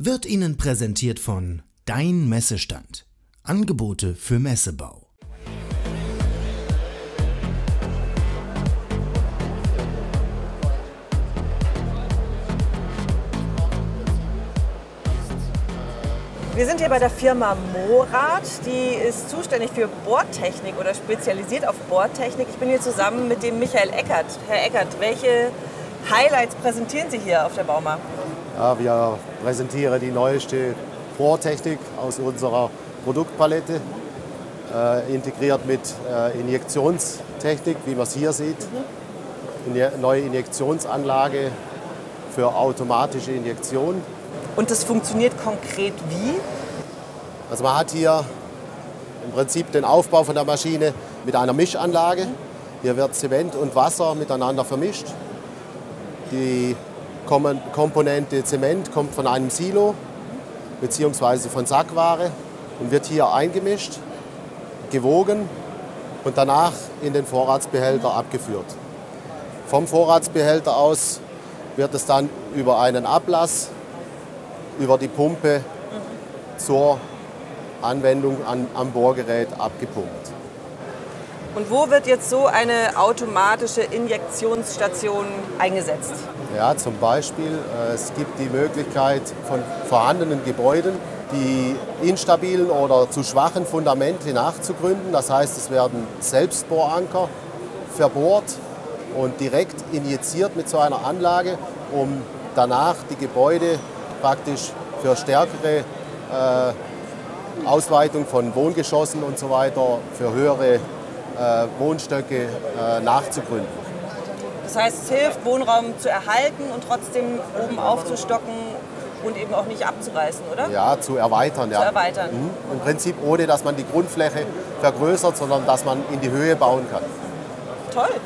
wird Ihnen präsentiert von Dein Messestand. Angebote für Messebau. Wir sind hier bei der Firma Morad, die ist zuständig für Bohrtechnik oder spezialisiert auf Bohrtechnik. Ich bin hier zusammen mit dem Michael Eckert. Herr Eckert, welche Highlights präsentieren Sie hier auf der Bauma? Ja, wir präsentieren die neueste Bohrtechnik aus unserer Produktpalette, äh, integriert mit äh, Injektionstechnik, wie man es hier sieht. Eine neue Injektionsanlage für automatische Injektion. Und das funktioniert konkret wie? Also man hat hier im Prinzip den Aufbau von der Maschine mit einer Mischanlage. Hier wird Zement und Wasser miteinander vermischt. Die Komponente Zement kommt von einem Silo bzw. von Sackware und wird hier eingemischt, gewogen und danach in den Vorratsbehälter abgeführt. Vom Vorratsbehälter aus wird es dann über einen Ablass über die Pumpe zur Anwendung an, am Bohrgerät abgepumpt. Und wo wird jetzt so eine automatische Injektionsstation eingesetzt? Ja, zum Beispiel, äh, es gibt die Möglichkeit von vorhandenen Gebäuden, die instabilen oder zu schwachen Fundamente nachzugründen. Das heißt, es werden Selbstbohranker verbohrt und direkt injiziert mit so einer Anlage, um danach die Gebäude praktisch für stärkere äh, Ausweitung von Wohngeschossen und so weiter, für höhere Wohnstöcke äh, nachzugründen. Das heißt, es hilft, Wohnraum zu erhalten und trotzdem oben aufzustocken und eben auch nicht abzureißen, oder? Ja, zu erweitern. Zu ja. erweitern. Mhm. Im Prinzip ohne, dass man die Grundfläche vergrößert, sondern dass man in die Höhe bauen kann. Toll.